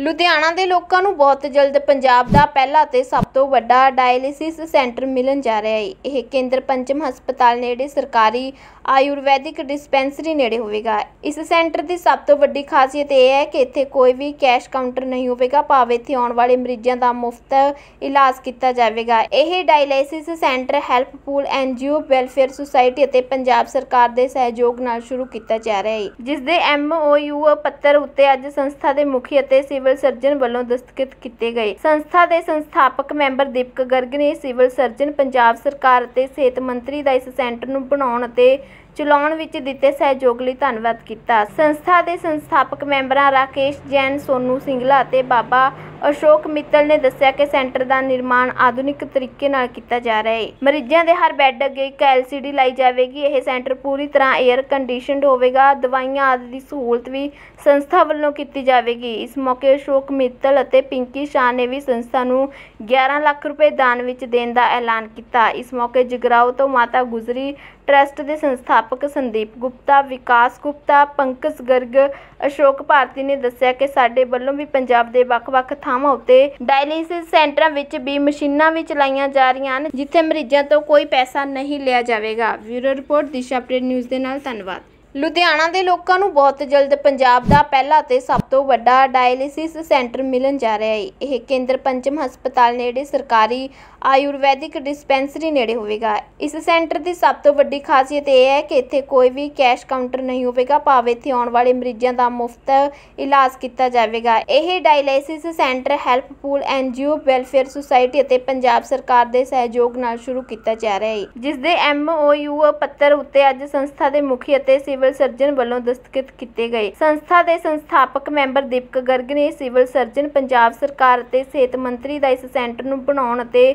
ਲੁਧਿਆਣਾ ਦੇ ਲੋਕਾਂ ਨੂੰ ਬਹੁਤ ਜਲਦ ਪੰਜਾਬ ਦਾ ਪਹਿਲਾ ਤੇ ਸਭ ਤੋਂ ਵੱਡਾ ਡਾਇਲਿਸਿਸ ਸੈਂਟਰ ਮਿਲਣ ਜਾ ਰਿਹਾ ਹੈ। ਇਹ ਕੇਂਦਰ ਪੰਚਮ ਹਸਪਤਾਲ ਨੇੜੇ ਸਰਕਾਰੀ ਆਯੁਰਵੈਦਿਕ ਡਿਸਪੈਂਸਰੀ ਨੇੜੇ ਹੋਵੇਗਾ। ਇਸ ਸੈਂਟਰ ਦੀ ਸਭ ਤੋਂ ਵੱਡੀ ਖਾਸੀਅਤ ਇਹ ਹੈ ਕਿ ਇੱਥੇ ਕੋਈ ਵੀ ਕੈਸ਼ ਕਾਊਂਟਰ ਨਹੀਂ ਹੋਵੇਗਾ, ਭਾਵੇਂ ਇੱਥੇ ਆਉਣ ਵਾਲੇ ਮਰੀਜ਼ਾਂ ਦਾ ਮੁਫਤ ਇਲਾਜ ਕੀਤਾ ਜਾਵੇਗਾ। ਇਹ dialysis centre help pool, NGO, welfare society ਅਤੇ ਪੰਜਾਬ ਸਰਕਾਰ ਦੇ ਸਹਿਯੋਗ ਨਾਲ ਸ਼ੁਰੂ ਕੀਤਾ ਜਾ ਰਿਹਾ ਹੈ। ਜਿਸ ਦੇ ਐਮਓਯੂ ਪੱਤਰ ਉੱਤੇ ਅੱਜ ਸੰਸਥਾ ਦੇ ਮੁਖੀ ਅਤੇ ਸਿਵਲ ਸਰਜਨ ਵੱਲੋਂ ਦਸਤਖਤ ਕੀਤੇ ਗਏ। ਸੰਸਥਾ ਦੇ ਸੰਸਥਾਪਕ ਮੈਂਬਰ ਦੀਪਕ ਗਰਗ ਨੇ ਸਿਵਲ ਸਰਜਨ, ਪੰਜਾਬ ਸਰਕਾਰ ਅਤੇ ਸਿਹਤ ਮੰਤਰੀ ਦਾ ਇਸ ਸੈਂਟਰ ਨੂੰ ਬਣਾਉਣ ਅਤੇ ਚਲਾਉਣ ਵਿੱਚ ਦਿੱਤੇ ਸਹਿਯੋਗ ਲਈ ਧੰਨਵਾਦ ਕੀਤਾ। ਸੰਸਥਾ ਦੇ ਸੰਸਥਾਪਕ ਮੈਂਬਰਾਂ ਰਾਕੇਸ਼ ਜੈਨ, ਸੋਨੂ ਸਿੰਗਲਾ ਅਤੇ ਬਾਬਾ ਅਸ਼ੋਕ ਮਿੱਤਲ ਨੇ ਦੱਸਿਆ ਕਿ ਸੈਂਟਰ ਦਾ ਨਿਰਮਾਣ ਆਧੁਨਿਕ ਤਰੀਕੇ ਨਾਲ ਕੀਤਾ ਜਾ ਰਿਹਾ ਹੈ। ਮਰੀਜ਼ਾਂ ਦੇ ਹਰ ਬੈੱਡ ਅੱਗੇ ਇੱਕ ਐਲਸੀਡੀ ਲਾਈ ਜਾਵੇਗੀ। ਇਹ ਸੈਂਟਰ ਪੂਰੀ ਤਰ੍ਹਾਂ 에ਅਰ ਕੰਡੀਸ਼ਨਡ ਹੋਵੇਗਾ। ਦਵਾਈਆਂ ਆਦਿ ਦੀ ਸਹੂਲਤ ਵੀ ਸੰਸਥਾ ਵੱਲੋਂ ਕੀਤੀ ਜਾਵੇਗੀ। ਇਸ ਮੌਕੇ ਅਸ਼ੋਕ ਮਿੱਤਲ ਅਤੇ ਪਿੰਕੀ ਸ਼ਾਹ ਨੇ ਵੀ ਸੰਸਥਾ ਨੂੰ 11 ਲੱਖ ਰੁਪਏ ਦਾਨ ਵਿੱਚ ਦੇਣ ਦਾ ਐਲਾਨ ਕੀਤਾ। ਇਸ ਮੌਕੇ ਜਗਰਾਓ ਤੋਂ ਮਾਤਾ ਗੁਜਰੀ ਟਰਸਟ ਦੇ ਸੰਸਥਾਪਕ ਸੰਦੀਪ ਗੁਪਤਾ, ਵਿਕਾਸ ਗੁਪਤਾ, ਪੰਕਜ ਗਰਗ, ਅਸ਼ੋਕ ਭਾਰਤੀ ਨੇ ਦੱਸਿਆ ਕਿ ਸਾਡੇ ਵੱਲੋਂ ਵੀ ਪੰਜਾਬ ਦੇ ਵੱਖ-ਵੱਖ ਥਾਵਾਂ ਉੱਤੇ ਡਾਇਲਿਸਿਸ ਸੈਂਟਰਾਂ ਵਿੱਚ ਵੀ ਮਸ਼ੀਨਾਂ ਵੀ ਚਲਾਈਆਂ ਜਾ ਰਹੀਆਂ ਹਨ, ਜਿੱਥੇ ਮਰੀਜ਼ਾਂ ਤੋਂ ਕੋਈ ਪੈਸਾ ਨਹੀਂ ਲਿਆ ਜਾਵੇਗਾ। Bureau report, Disha update news ਦੇ ਨਾਲ ਧੰਨਵਾਦ। ਲੁਧਿਆਣਾ ਦੇ ਲੋਕਾਂ ਨੂੰ ਬਹੁਤ ਜਲਦ ਪੰਜਾਬ ਦਾ ਪਹਿਲਾ ਤੇ ਸਭ ਤੋਂ ਵੱਡਾ ਡਾਇਲਿਸਿਸ ਸੈਂਟਰ ਮਿਲਣ ਜਾ ਰਿਹਾ ਹੈ। ਇਹ ਕੇਂਦਰ ਪੰਚਮ ਹਸਪਤਾਲ ਨੇੜੇ ਸਰਕਾਰੀ ਆਯੁਰਵੈਦਿਕ ਡਿਸਪੈਂਸਰੀ ਨੇੜੇ ਹੋਵੇਗਾ। ਇਸ ਸੈਂਟਰ ਦੀ ਸਭ ਤੋਂ ਵੱਡੀ ਖਾਸੀਅਤ ਇਹ ਹੈ ਕਿ ਇੱਥੇ ਕੋਈ ਵੀ ਕੈਸ਼ ਕਾਊਂਟਰ ਨਹੀਂ ਹੋਵੇਗਾ, ਭਾਵੇਂ ਇੱਥੇ ਆਉਣ ਵਾਲੇ ਮਰੀਜ਼ਾਂ ਦਾ ਮੁਫਤ ਇਲਾਜ ਕੀਤਾ ਜਾਵੇਗਾ। ਇਹ dialysis centre help pool NGO welfare society ਅਤੇ ਪੰਜਾਬ ਸਰਕਾਰ ਦੇ ਸਹਿਯੋਗ ਨਾਲ ਸ਼ੁਰੂ ਕੀਤਾ ਜਾ ਰਿਹਾ ਹੈ। ਜਿਸ ਦੇ ਐਮਓਯੂ ਪੱਤਰ ਉੱਤੇ ਅੱਜ ਸੰਸਥਾ ਦੇ ਮੁਖੀ ਅਤੇ ਸਿਵਲ ਸਰਜਨ ਵੱਲੋਂ ਦਸਤਖਤ ਕੀਤੇ ਗਏ। ਸੰਸਥਾ ਦੇ ਸੰਸਥਾਪਕ ਮੈਂਬਰ ਦੀਪਕ ਗਰਗ ਨੇ ਸਿਵਲ ਸਰਜਨ, ਪੰਜਾਬ ਸਰਕਾਰ ਅਤੇ ਸਿਹਤ ਮੰਤਰੀ ਦਾ ਇਸ ਸੈਂਟਰ ਨੂੰ ਬਣਾਉਣ ਅਤੇ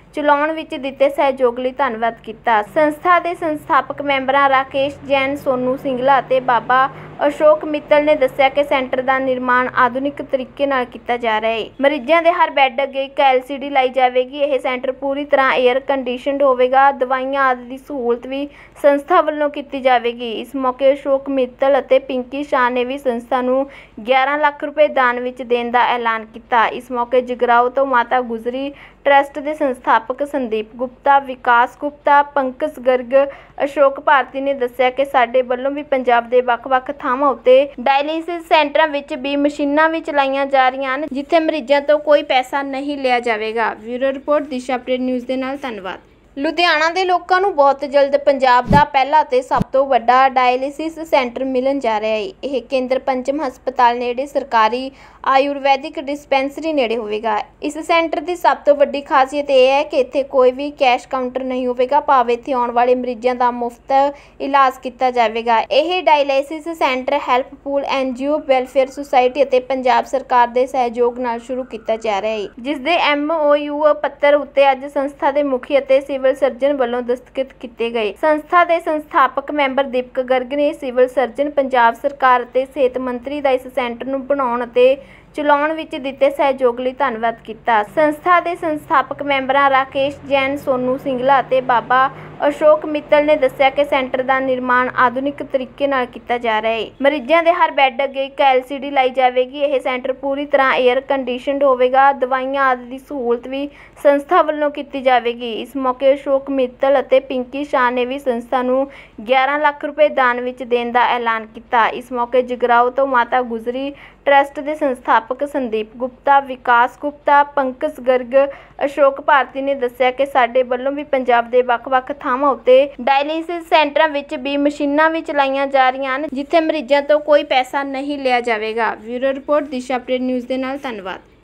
ਚਲਾਉਣ ਵਿੱਚ ਦਿੱਤੇ ਸਹਿਯੋਗ ਲਈ ਧੰਨਵਾਦ ਕੀਤਾ। ਸੰਸਥਾ ਦੇ ਸੰਸਥਾਪਕ ਮੈਂਬਰਾਂ ਰਾਕੇਸ਼ ਜੈਨ, ਸੋਨੂ ਸਿੰਗਲਾ ਅਤੇ ਬਾਬਾ ਅਸ਼ੋਕ ਮਿੱਤਲ ਨੇ ਦੱਸਿਆ ਕਿ ਸੈਂਟਰ ਦਾ ਨਿਰਮਾਣ ਆਧੁਨਿਕ ਤਰੀਕੇ ਨਾਲ ਕੀਤਾ ਜਾ ਰਿਹਾ ਹੈ। ਮਰੀਜ਼ਾਂ ਦੇ ਹਰ ਬੈੱਡ ਅੱਗੇ ਇੱਕ ਐਲਸੀਡੀ ਲਾਈ ਜਾਵੇਗੀ। ਇਹ ਸੈਂਟਰ ਪੂਰੀ ਤਰ੍ਹਾਂ 에ਅਰ ਕੰਡੀਸ਼ਨਡ ਹੋਵੇਗਾ। ਦਵਾਈਆਂ ਆਦਿ ਦੀ ਸਹੂਲਤ ਵੀ ਸੰਸਥਾ ਵੱਲੋਂ ਕੀਤੀ ਜਾਵੇਗੀ। ਇਸ ਮੌਕੇ ਅਸ਼ੋਕ ਮਿੱਤਲ ਅਤੇ ਪਿੰਕੀ ਸ਼ਾਹ ਨੇ ਵੀ ਸੰਸਥਾ ਨੂੰ 11 ਲੱਖ ਰੁਪਏ ਦਾਨ ਵਿੱਚ ਦੇਣ ਦਾ ਐਲਾਨ ਕੀਤਾ। ਇਸ ਮੌਕੇ ਜਗਰਾਓ ਤੋਂ ਮਾਤਾ ਗੁਜਰੀ ਟਰਸਟ ਦੇ ਸੰਸਥਾਪਕ ਸੰਦੀਪ ਗੁਪਤਾ, ਵਿਕਾਸ ਗੁਪਤਾ, ਪੰਕਜ ਗਰਗ, ਅਸ਼ੋਕ ਭਾਰਤੀ ਨੇ ਦੱਸਿਆ ਕਿ ਸਾਡੇ ਵੱਲੋਂ ਵੀ ਪੰਜਾਬ ਦੇ ਵੱਖ-ਵੱਖ ਥਾਵਾਂ ਉੱਤੇ ਡਾਇਲਿਸਿਸ ਸੈਂਟਰਾਂ ਵਿੱਚ ਵੀ ਮਸ਼ੀਨਾਂ ਵੀ ਚਲਾਈਆਂ ਜਾ ਰਹੀਆਂ ਹਨ, ਜਿੱਥੇ ਮਰੀਜ਼ਾਂ ਤੋਂ ਕੋਈ ਪੈਸਾ ਨਹੀਂ ਲਿਆ ਜਾਵੇਗਾ। Bureau report, Disha update news ਦੇ ਨਾਲ ਧੰਨਵਾਦ। ਲੁਧਿਆਣਾ ਦੇ ਲੋਕਾਂ ਨੂੰ ਬਹੁਤ ਜਲਦ ਪੰਜਾਬ ਦਾ ਪਹਿਲਾ ਤੇ ਸਭ ਤੋਂ ਵੱਡਾ ਡਾਇਲਿਸਿਸ ਸੈਂਟਰ ਮਿਲਣ ਜਾ ਰਿਹਾ ਹੈ। ਇਹ ਕੇਂਦਰ ਪੰਚਮ ਹਸਪਤਾਲ ਨੇੜੇ ਸਰਕਾਰੀ ਆਯੁਰਵੈਦਿਕ ਡਿਸਪੈਂਸਰੀ ਨੇੜੇ ਹੋਵੇਗਾ। ਇਸ ਸੈਂਟਰ ਦੀ ਸਭ ਤੋਂ ਵੱਡੀ ਖਾਸੀਅਤ ਇਹ ਹੈ ਕਿ ਇੱਥੇ ਕੋਈ ਵੀ ਕੈਸ਼ ਕਾਊਂਟਰ ਨਹੀਂ ਹੋਵੇਗਾ, ਭਾਵੇਂ ਇੱਥੇ ਆਉਣ ਵਾਲੇ ਮਰੀਜ਼ਾਂ ਦਾ ਮੁਫਤ ਇਲਾਜ ਕੀਤਾ ਜਾਵੇਗਾ। ਇਹ dialysis centre help pool NGO welfare society ਅਤੇ ਪੰਜਾਬ ਸਰਕਾਰ ਦੇ ਸਹਿਯੋਗ ਨਾਲ ਸ਼ੁਰੂ ਕੀਤਾ ਜਾ ਰਿਹਾ ਹੈ। ਜਿਸ ਦੇ ਐਮਓਯੂ ਪੱਤਰ ਉੱਤੇ ਅੱਜ ਸੰਸਥਾ ਦੇ ਮੁਖੀ ਅਤੇ ਸਿਵਲ ਸਰਜਨ ਵੱਲੋਂ ਦਸਤਖਤ ਕੀਤੇ ਗਏ। ਸੰਸਥਾ ਦੇ ਸੰਸਥਾਪਕ ਮੈਂਬਰ ਦੀਪਕ ਗਰਗ ਨੇ ਸਿਵਲ ਸਰਜਨ, ਪੰਜਾਬ ਸਰਕਾਰ ਅਤੇ ਸਿਹਤ ਮੰਤਰੀ ਦਾ ਇਸ ਸੈਂਟਰ ਨੂੰ ਬਣਾਉਣ ਅਤੇ ਚਲਾਉਣ ਵਿੱਚ ਦਿੱਤੇ ਸਹਿਯੋਗ ਲਈ ਧੰਨਵਾਦ ਕੀਤਾ। ਸੰਸਥਾ ਦੇ ਸੰਸਥਾਪਕ ਮੈਂਬਰਾਂ ਰਾਕੇਸ਼ ਜੈਨ, ਸੋਨੂ ਸਿੰਗਲਾ ਅਤੇ ਬਾਬਾ ਅਸ਼ੋਕ ਮਿੱਤਲ ਨੇ ਦੱਸਿਆ ਕਿ ਸੈਂਟਰ ਦਾ ਨਿਰਮਾਣ ਆਧੁਨਿਕ ਤਰੀਕੇ ਨਾਲ ਕੀਤਾ ਜਾ ਰਿਹਾ ਹੈ। ਮਰੀਜ਼ਾਂ ਦੇ ਹਰ ਬੈੱਡ ਅੱਗੇ ਇੱਕ ਐਲਸੀਡੀ ਲਾਈ ਜਾਵੇਗੀ। ਇਹ ਸੈਂਟਰ ਪੂਰੀ ਤਰ੍ਹਾਂ 에ਅਰ ਕੰਡੀਸ਼ਨਡ ਹੋਵੇਗਾ। ਦਵਾਈਆਂ ਆਦਿ ਦੀ ਸਹੂਲਤ ਵੀ ਸੰਸਥਾ ਵੱਲੋਂ ਕੀਤੀ ਜਾਵੇਗੀ। ਇਸ ਮੌਕੇ ਅਸ਼ੋਕ ਮਿੱਤਲ ਅਤੇ ਪਿੰਕੀ ਸ਼ਾਹ ਨੇ ਵੀ ਸੰਸਥਾ ਨੂੰ 11 ਲੱਖ ਰੁਪਏ ਦਾਨ ਵਿੱਚ ਦੇਣ ਦਾ ਐਲਾਨ ਕੀਤਾ। ਇਸ ਮੌਕੇ ਜਗਰਾਓ ਤੋਂ ਮਾਤਾ ਗੁਜਰੀ ਟਰਸਟ ਦੇ ਸੰਸਥਾਪਕ ਸੰਦੀਪ ਗੁਪਤਾ, ਵਿਕਾਸ ਗੁਪਤਾ, ਪੰਕਜ ਗਰਗ, ਅਸ਼ੋਕ ਭਾਰਤੀ ਨੇ ਦੱਸਿਆ ਕਿ ਸਾਡੇ ਵੱਲੋਂ ਵੀ ਪੰਜਾਬ ਦੇ ਵੱਖ-ਵੱਖ ਥਾਵਾਂ ਉੱਤੇ ਡਾਇਲਿਸਿਸ ਸੈਂਟਰਾਂ ਵਿੱਚ ਵੀ ਮਸ਼ੀਨਾਂ ਵੀ ਚਲਾਈਆਂ ਜਾ ਰਹੀਆਂ ਹਨ, ਜਿੱਥੇ ਮਰੀਜ਼ਾਂ ਤੋਂ ਕੋਈ ਪੈਸਾ ਨਹੀਂ ਲਿਆ ਜਾਵੇਗਾ। Bureau report, Disha update news ਦੇ ਨਾਲ ਧੰਨਵਾਦ।